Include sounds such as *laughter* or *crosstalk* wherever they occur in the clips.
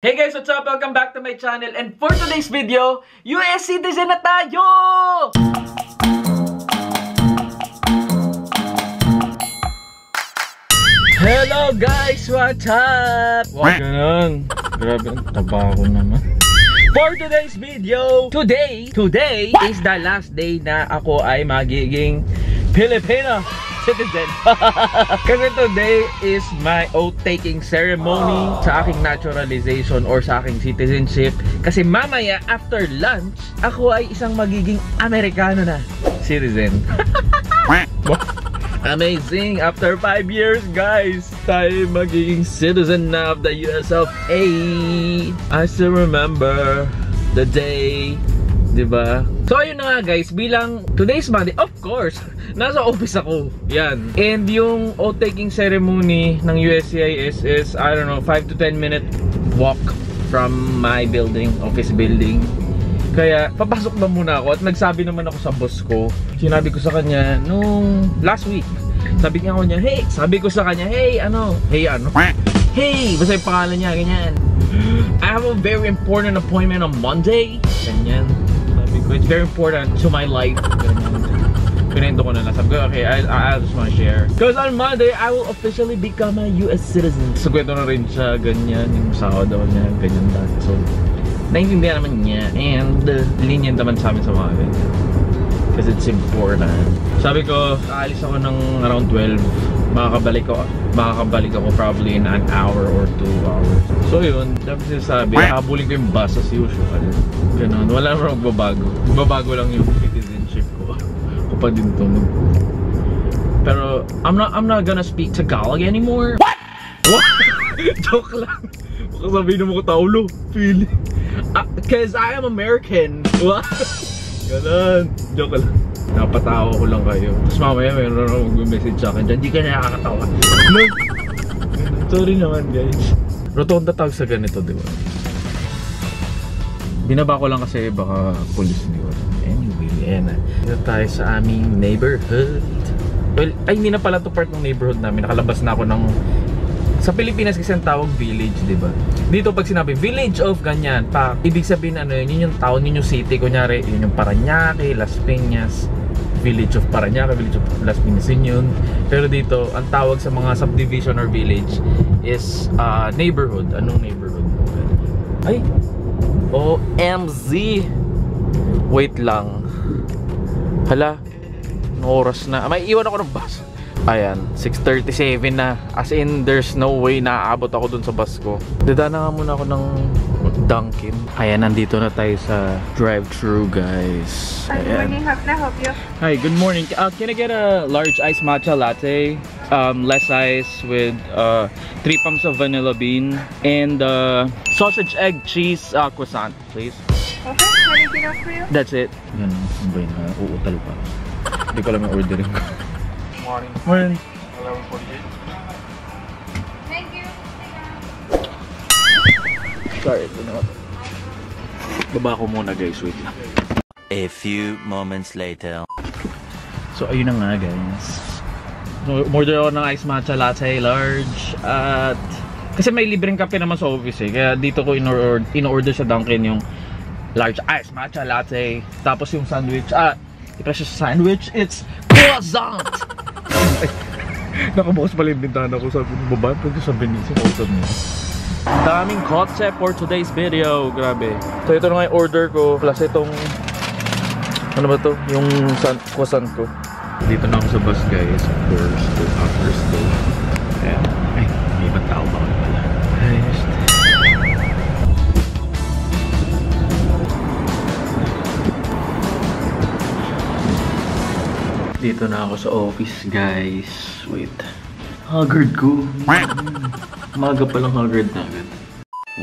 Hey guys, what's up? Welcome back to my channel. And for today's video, US citizen na tayo! Hello guys! What's up? Wag ganun. Grabe, taba ko naman. For today's video, today, today is the last day na ako ay magiging Filipino citizen. *laughs* Kasi today is my oath-taking ceremony sa aking naturalization or sa aking citizenship. Kasi mamaya, after lunch, ako ay isang magiging Amerikano na citizen. *laughs* Amazing! After 5 years, guys, tayo magiging citizen na of the US of A. I still remember the day, di ba? So, ayun na nga guys, bilang today's Monday, of course, nasa office ako. Yan. And yung oath-taking ceremony ng USCIS is, I don't know, 5 to 10 minute walk from my building, office building. Kaya, papasok na muna ako at nagsabi naman ako sa boss ko. Sinabi ko sa kanya nung last week. Sabi niya ako niya, hey, sabi ko sa kanya, hey, ano, hey, ano, hey, basta yung pangalan niya, ganyan. I have a very important appointment on Monday. Ganyan. It's very important to my life. Pinendo ko na lang. Sabi ko, okay, I, I, I just wanna share. Because on Monday, I will officially become a US citizen. So, kwento na rin siya, ganyan, yung sahod daw niya, ganyan dati. So, naiintindihan naman niya and uh, lenient naman sa amin sa mga ganyan because it's important. Sabi ko aalis ako ng around 12 makakabalik ko makakabalik ako probably in an hour or 2 hours. So yun dapat sinasabi habulin ko yung bus as usual. Ganun. Wala naman magbabago. Magbabago lang yung citizenship ko. Kapag din tunog. Pero I'm not I'm not gonna speak Tagalog anymore. What? What? *laughs* Joke lang. Baka sabihin mo ko taulo. Feeling. Because I am American. What? *laughs* Ganun. Joke lang. Napatawa ko lang kayo. Tapos mamaya mayroon ako mag-message sa akin dyan. Di ka na nakakatawa. No. Sorry naman guys. Rotonda tawag sa ganito, di ba? Binaba ko lang kasi baka police di ba? Anyway, yan na. Dito tayo sa aming neighborhood. Well, ay hindi na pala to part ng neighborhood namin. Nakalabas na ako ng sa Pilipinas kasi ang tawag village, di ba? Dito pag sinabi village of ganyan, pa ibig sabihin ano yun, yun yung town, yun yung city, kunyari, yun yung Paranaque, Las Peñas, village of Paranaque, village of Las Piñas, yun yun. Pero dito, ang tawag sa mga subdivision or village is uh, neighborhood. Anong neighborhood? Ay! OMZ! Wait lang. Hala, oras na? May iwan ako ng bus. Ayan, 6.37 na. As in, there's no way na aabot ako dun sa bus ko. Dada na nga muna ako ng Dunkin. Ayan, nandito na tayo sa drive-thru, guys. Good morning, how can I help you? Hi, good morning. Uh, can I get a large iced matcha latte? Um, less ice with uh, three pumps of vanilla bean and uh, sausage, egg, cheese, uh, croissant, please. Okay, anything else for you? That's it. Yan, ba yun? Uh, uutal pa. Hindi ko alam yung ordering ko. *laughs* Morning, Morning. 11:48. Thank you. Sorry, ito na ako. Baba ko muna guys, wait lang. A few moments later. So ayun na nga guys. So, Order ako ng ice matcha latte large at kasi may libreng kape naman sa office eh. Kaya dito ko in-order, in-order sa Dunkin yung large ice matcha latte. Tapos yung sandwich, ah, di pa siya sandwich, it's croissant! Nakabukas pala yung bintana ko sabi ng babae, pwede sabihin niya, sinuusap niya. Daming concept for today's video, grabe. So ito na nga yung order ko, plus itong, ano ba to? Yung san croissant ko. Dito na ako sa bus guys, first to after school. Ayan. Ay, may ibang tao ba ako pala? Ayos. Dito na ako sa office guys. Wait. Haggard ko. *laughs* Maga palang haggard na agad.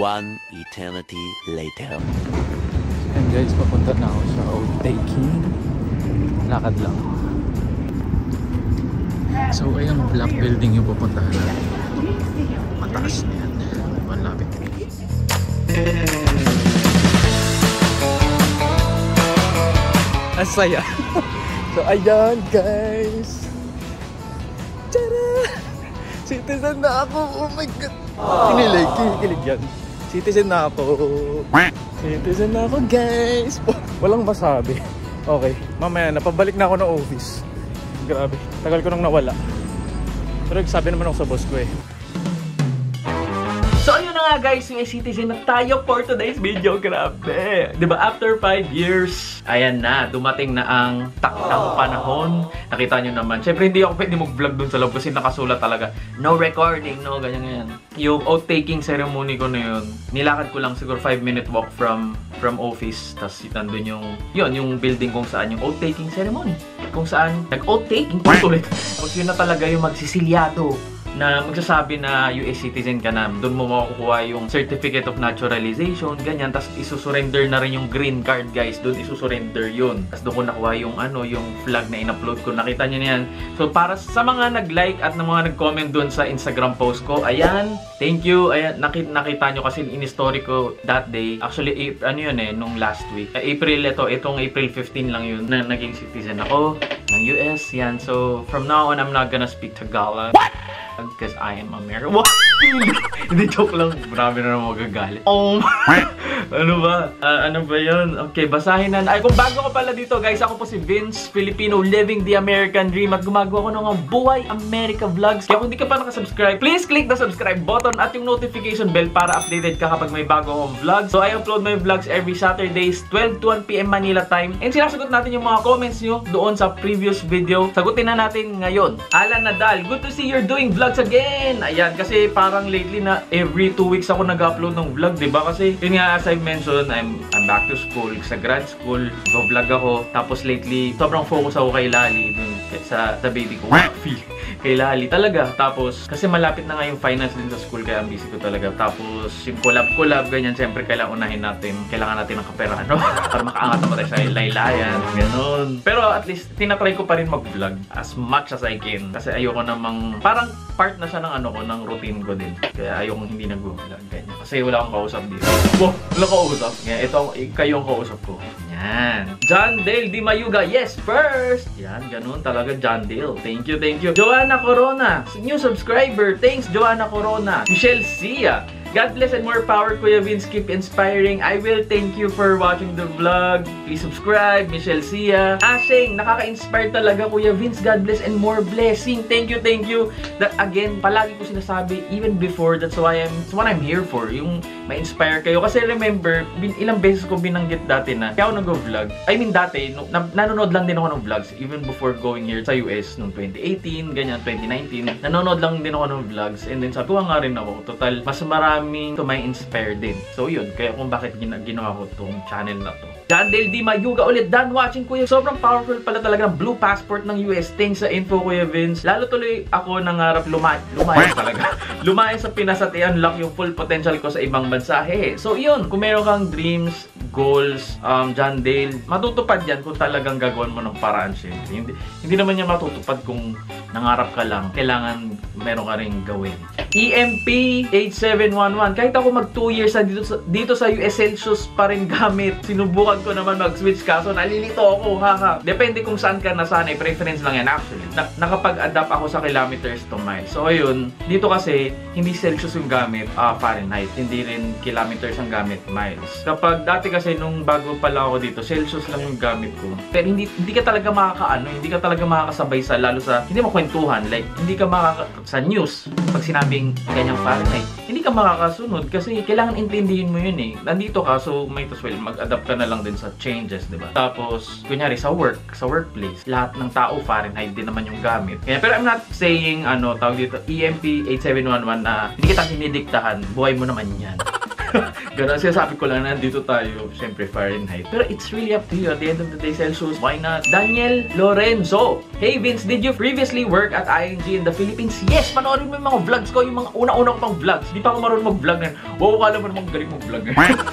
One eternity later. And guys, papunta na ako sa old taking. Lakad lang. So, ayun, black building yung pupuntahan natin. Mataas na yan. Malapit. Asaya. *laughs* so, ayan guys. Citizen na ako. Oh my God. Kinilig. Kinikilig yan. Citizen na ako. Citizen na ako, guys. Walang masabi. Okay, mamaya napabalik na ako ng office. Grabe, tagal ko nang nawala. Pero sabi naman ako sa boss ko eh. Nga guys, yung citizen na tayo for today's video. Grabe. ba After 5 years, ayan na, dumating na ang takdang panahon. Nakita nyo naman. Siyempre hindi ako pwede mag-vlog dun sa loob kasi nakasulat talaga. No recording, no, ganyan ganyan. Yung oath-taking ceremony ko na yun, nilakad ko lang siguro 5 minute walk from from office. Tapos nandun yung, yun, yung building kung saan yung oath-taking ceremony. Kung saan, nag-oath-taking, ulit. Tapos yun na talaga yung magsisilyado na magsasabi na US citizen ka na, doon mo makukuha yung certificate of naturalization, ganyan, tapos isusurrender na rin yung green card, guys, doon isusurrender yun. Tapos doon ko nakuha yung ano, yung flag na in-upload ko, nakita niyo na yan. So, para sa mga nag-like at ng mga nag-comment doon sa Instagram post ko, ayan, thank you, ayan, nakita, nakita nyo kasi in-story ko that day, actually, April, ano yun eh, nung last week, Eh, April ito, itong April 15 lang yun, na naging citizen ako ng US, yan. So, from now on, I'm not gonna speak Tagalog. What? Because I am American. What? *laughs* Hindi, joke lang. Marami na naman magagalit. Oh my... *laughs* ano ba? Ah, ano ba yun? Okay, basahin na. Ay, kung bago ko pala dito, guys, ako po si Vince Filipino, living the American dream at gumagawa ko ng Buhay America vlogs. Kaya kung di ka pa nakasubscribe, please click the subscribe button at yung notification bell para updated ka kapag may bago akong vlog. So, I upload my vlogs every Saturdays, 12 to 1 p.m. Manila time. And sinasagot natin yung mga comments nyo doon sa previous video. Sagutin na natin ngayon. Alan Nadal, good to see you're doing vlogs again! Ayan, kasi parang lately na every 2 weeks ako nag-upload ng vlog, di ba? Kasi yun nga, as I mentioned, I'm, I'm back to school, sa grad school, go-vlog ako. Tapos lately, sobrang focus ako kay Lali dun sa, sa baby ko. Feel kay Lali talaga. Tapos, kasi malapit na nga yung finals din sa school, kaya ang busy ko talaga. Tapos, yung collab-collab, ganyan, siyempre, kailangan unahin natin. Kailangan natin ng kaperahan, no? *laughs* Para makaangat naman tayo sa laylayan, ganun. Pero at least, tinatry ko pa rin mag-vlog as much as I can. Kasi ayoko namang, parang part na siya ng ano ko, ng routine ko din. Kaya ayoko hindi nag-vlog, ganyan. Kasi wala akong kausap dito. Wow, wala kausap. Ngayon, ito, kayo ang kausap ko. Yan. John Dale Di Mayuga, yes, first! Yan, ganun talaga, John Dale. Thank you, thank you. Joanna Corona, new subscriber. Thanks, Joanna Corona. Michelle Sia. God bless and more power, Kuya Vince. Keep inspiring. I will thank you for watching the vlog. Please subscribe. Michelle Sia. Asheng, nakaka-inspire talaga, Kuya Vince. God bless and more blessing. Thank you, thank you. That again, palagi ko sinasabi, even before, that's why I'm, that's what I'm here for. Yung ma-inspire kayo. Kasi remember, ilang beses ko binanggit dati na kaya ako nag-vlog. I mean, dati, no, na, nanonood lang din ako ng vlogs. Even before going here sa US, noong 2018, ganyan, 2019. Nanonood lang din ako ng vlogs. And then sabi ko nga rin ako, total, mas marami to may inspire din. So yun, kaya kung bakit gina ginawa ko tong channel na to. Dan Del Mayuga ulit, Dan watching kuya. Sobrang powerful pala talaga ng blue passport ng US. Thanks sa info kuya Vince. Lalo tuloy ako nangarap lumay lumayan talaga. *laughs* lumayan sa Pinas at i-unlock yung full potential ko sa ibang bansa. Hey, so yun, kung meron kang dreams, goals, um, John Dale, matutupad yan kung talagang gagawin mo ng paraan syempre. Hindi, hindi naman niya matutupad kung nangarap ka lang. Kailangan meron ka rin gawin. EMP 8711. Kahit ako mag 2 years na dito dito sa US Celsius pa rin gamit. Sinubukan ko naman mag-switch kaso nalilito ako, haha. Depende kung saan ka nasanay. Preference lang yan actually. Na, nakapag-adapt ako sa kilometers to miles. So ayun, dito kasi hindi Celsius yung gamit, uh, Fahrenheit. Hindi rin kilometers ang gamit, miles. Kapag dati kasi nung bago pala ako dito, Celsius lang yung gamit ko. Pero hindi hindi ka talaga makakaano, hindi ka talaga makakasabay sa lalo sa hindi mo kwentuhan, like hindi ka makaka sa news pag sinabing ganyang Fahrenheit. Hindi ka makakasunod kasi kailangan intindihin mo yun eh. Nandito ka so might as well mag-adapt ka na lang din sa changes, 'di ba? Tapos kunyari sa work, sa workplace, lahat ng tao Fahrenheit din naman yung gamit. Kaya pero I'm not saying ano tawag dito EMP 8711 na hindi kita dinidiktahan, buhay mo naman 'yan. *laughs* Ganun siya sabi ko lang na dito tayo, syempre Fahrenheit. Pero it's really up to you. At the end of the day, Celsius, why not? Daniel Lorenzo. Hey Vince, did you previously work at ING in the Philippines? Yes, panoorin mo yung mga vlogs ko, yung mga una-una ko pang vlogs. Di pa ako marunong mag-vlog na yun. Wow, kala mo namang galing mag-vlog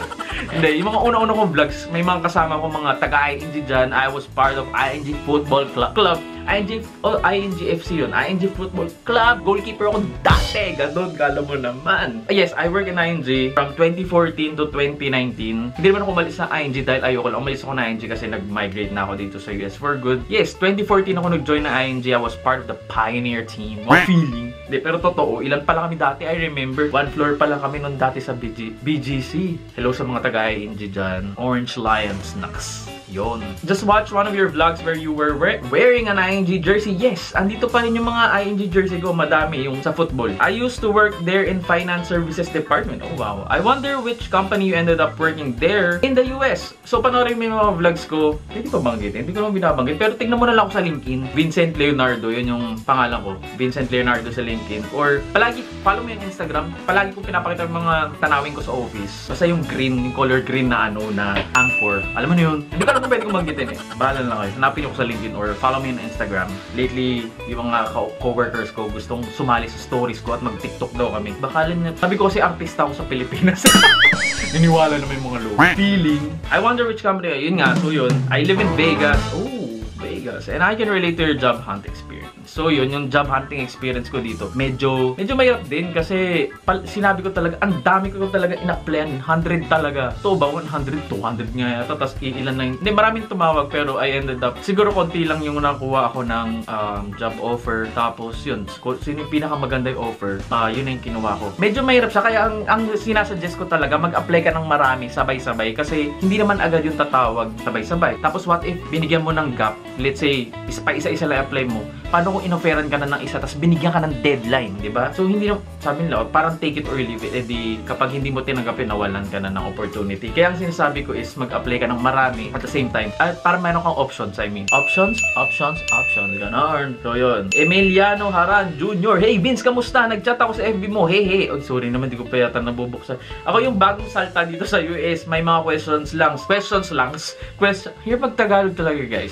*laughs* Hindi, yung mga una-una kong vlogs, may mga kasama ko mga taga-ING dyan. I was part of ING Football Club. ING, oh, ING FC yun. ING Football Club. Goalkeeper ako dati. Ganun, kala mo naman. Uh, yes, I work in ING from 2014 to 2019. Hindi naman ako umalis sa ING dahil ayoko lang. Umalis ako na ING kasi nag-migrate na ako dito sa US for good. Yes, 2014 ako nag-join na ING. I was part of the pioneer team. What feeling? Di, pero totoo, ilan pala kami dati? I remember, one floor pa lang kami nun dati sa BG, BGC. Hello sa mga taga-ING dyan. Orange Lions, naks. Yon. Just watch one of your vlogs where you were we- wearing an ING jersey. Yes, andito pa rin yung mga ING jersey ko. Madami yung sa football. I used to work there in finance services department. Oh wow. I wonder which company you ended up working there in the US. So panoorin mo yung mga vlogs ko. Hindi ko banggitin. Hindi ko naman binabanggit. Pero tingnan mo na lang ako sa LinkedIn. Vincent Leonardo. Yun yung pangalan ko. Vincent Leonardo sa LinkedIn. Or palagi, follow mo yung Instagram. Palagi ko pinapakita yung mga tanawin ko sa office. Basta yung green, yung color green na ano, na anchor. Alam mo na yun? Hindi ko kung pwede kong banggitin eh. Bahala na lang kayo. Hanapin niyo ko sa LinkedIn or follow me on Instagram. Lately, yung mga co- coworkers ko gustong sumali sa stories ko at mag-TikTok daw kami. Baka lang Sabi ko kasi artista ako sa Pilipinas. *laughs* Niniwala naman yung mga low. Feeling. I wonder which company. Yun nga. So yun. I live in Vegas. Oh, Vegas. And I can relate to your job hunt experience. So yun, yung job hunting experience ko dito. Medyo, medyo mahirap din kasi pal, sinabi ko talaga, ang dami ko talaga in-applyan. 100 talaga. To ba? 100, 200 nga yata. Tapos ilan na yun. Hindi, maraming tumawag pero I ended up, siguro konti lang yung nakuha ako ng um, job offer. Tapos yun, sino yung pinakamaganda yung offer, ah yun na yung kinuha ko. Medyo mahirap siya, kaya ang, ang sinasuggest ko talaga, mag-apply ka ng marami, sabay-sabay. Kasi hindi naman agad yung tatawag sabay-sabay. Tapos what if binigyan mo ng gap, let's say, isa-isa lang apply mo, paano kung inoferan ka na ng isa, tapos binigyan ka ng deadline, di ba? So hindi sabi nila, parang take it or leave it. Eh di, kapag hindi mo tinanggapin, nawalan ka na ng opportunity. Kaya ang sinasabi ko is mag-apply ka ng marami at the same time. At para meron kang options, I mean. Options, options, options. Ganon. So yun. Emiliano Haran Jr. Hey Vince, kamusta? Nag-chat ako sa FB mo. Hey, hey. Oh, sorry naman, di ko pa yata nabubuksan. Ako yung bagong salta dito sa US. May mga questions lang. Questions lang. Question. Here pag Tagalog talaga, guys.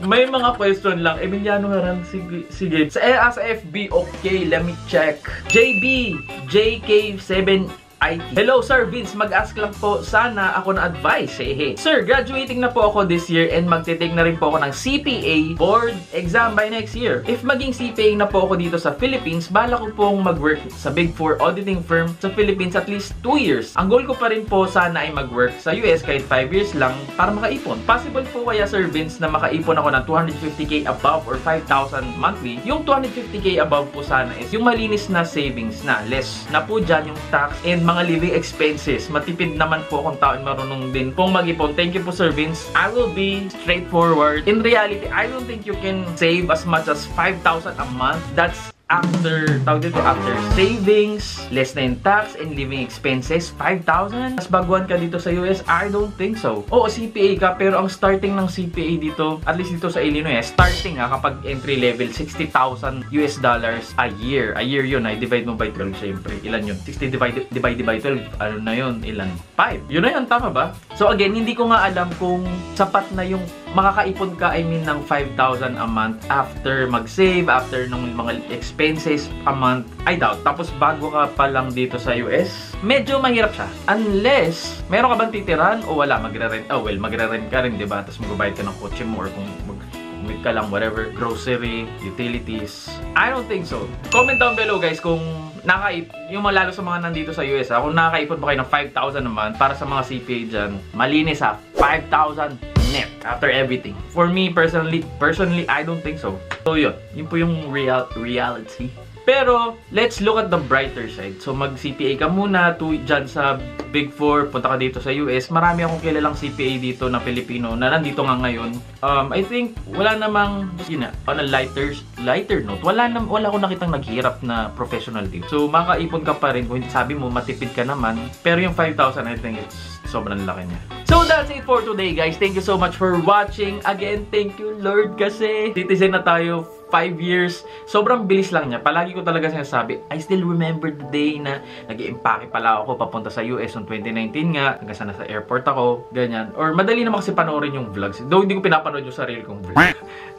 May mga question lang. Emiliano Haran, sige. sige. Sa, eh, sa FB, okay, let me check. JB, JK7 IT. Hello Sir Vince, mag-ask lang po sana ako ng advice. Hehe. Sir, graduating na po ako this year and magte-take na rin po ako ng CPA board exam by next year. If maging CPA na po ako dito sa Philippines, bala ko pong mag-work sa Big 4 auditing firm sa Philippines at least 2 years. Ang goal ko pa rin po sana ay mag-work sa US kahit 5 years lang para makaipon. Possible po kaya Sir Vince na makaipon ako ng 250k above or 5,000 monthly. Yung 250k above po sana is yung malinis na savings na less na po dyan yung tax and mga living expenses. Matipid naman po akong tao and marunong din pong mag-ipon. Thank you po Sir Vince. I will be straightforward. In reality, I don't think you can save as much as 5,000 a month. That's after, tawag dito, after savings, less na yung tax and living expenses, 5,000? Mas baguhan ka dito sa US? I don't think so. Oo, CPA ka, pero ang starting ng CPA dito, at least dito sa Illinois, starting ha, kapag entry level, 60,000 US dollars a year. A year yun, ay divide mo by 12, syempre. Ilan yun? 60 divided, divided by 12, ano na yun? Ilan? 5. Yun na yun, tama ba? So again, hindi ko nga alam kung sapat na yung makakaipon ka, I mean, ng 5,000 a month after mag-save, after nung mga expenses a month. I doubt. Tapos bago ka pa lang dito sa US, medyo mahirap siya. Unless, meron ka bang titiran o wala, magre-rent. Oh, well, magre-rent ka rin, di ba? Tapos magbabayad ka ng kotse mo or kung mag commute ka lang, whatever, grocery, utilities. I don't think so. Comment down below guys kung nakaip, yung lalo sa mga nandito sa US, ha, kung nakakaipon ba kayo ng 5,000 naman para sa mga CPA dyan, malinis ha, 5,000 net after everything. For me personally, personally I don't think so. So yun, yun po yung real reality. Pero, let's look at the brighter side. So, mag-CPA ka muna to, dyan sa Big 4, punta ka dito sa US. Marami akong kilalang CPA dito na Pilipino na nandito nga ngayon. Um, I think, wala namang, yun na, on a lighter, lighter note, wala, na, wala akong nakitang naghirap na professional dito. So, makaipon ka pa rin. Kung sabi mo, matipid ka naman. Pero yung 5,000, I think it's sobrang laki niya. So, that's it for today, guys. Thank you so much for watching. Again, thank you, Lord, kasi citizen na tayo 5 years. Sobrang bilis lang niya. Palagi ko talaga sinasabi, I still remember the day na nag impake pala ako papunta sa US noong 2019 nga. Hanggang sa nasa airport ako. Ganyan. Or madali naman kasi panoorin yung vlogs. Though hindi ko pinapanood yung sarili kong vlog.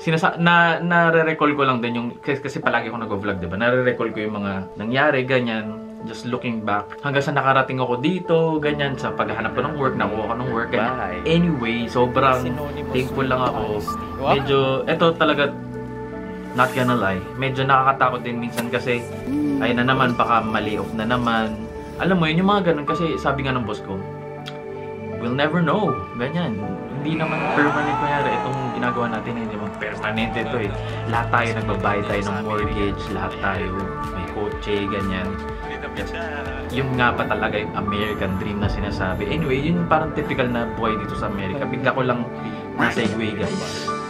Sinasa na nare-recall ko lang din yung kasi, kasi palagi ako nag-vlog, 'di ba? Nare-recall ko yung mga nangyari ganyan just looking back hanggang sa nakarating ako dito ganyan sa paghahanap ko ng work nakuha ko ng work ganyan. Anyway sobrang thankful lang ako medyo eto talaga not gonna lie, medyo nakakatakot din minsan kasi ay na naman, baka mali off na naman. Alam mo yun, yung mga ganun kasi sabi nga ng boss ko, we'll never know. Ganyan. Hindi naman permanent kunyari itong ginagawa natin, hindi naman permanent ito eh. Lahat tayo nagbabayad tayo ng mortgage, lahat tayo may kotse, ganyan. Yung nga pa talaga yung American dream na sinasabi. Anyway, yun yung parang typical na buhay dito sa Amerika. Bigla ko lang na-segue guys.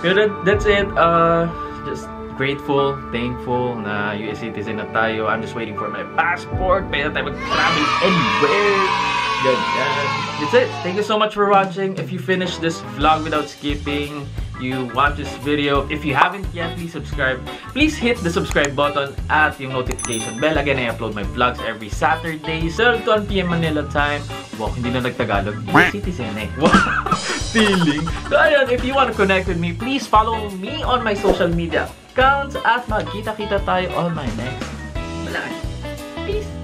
Pero that, that's it. Uh, just grateful, thankful na US citizen na tayo. I'm just waiting for my passport. Pwede tayo mag-travel anywhere. Ganyan. That's it. Thank you so much for watching. If you finish this vlog without skipping, you watch this video. If you haven't yet, please subscribe. Please hit the subscribe button at yung notification bell. Again, I upload my vlogs every Saturday, 7 to 1 p.m. Manila time. Wow, hindi na nagtagalog. Citizen eh. Wow. *laughs* Feeling. So ayun, if you want to connect with me, please follow me on my social media accounts at magkita-kita tayo on my next vlog. Peace!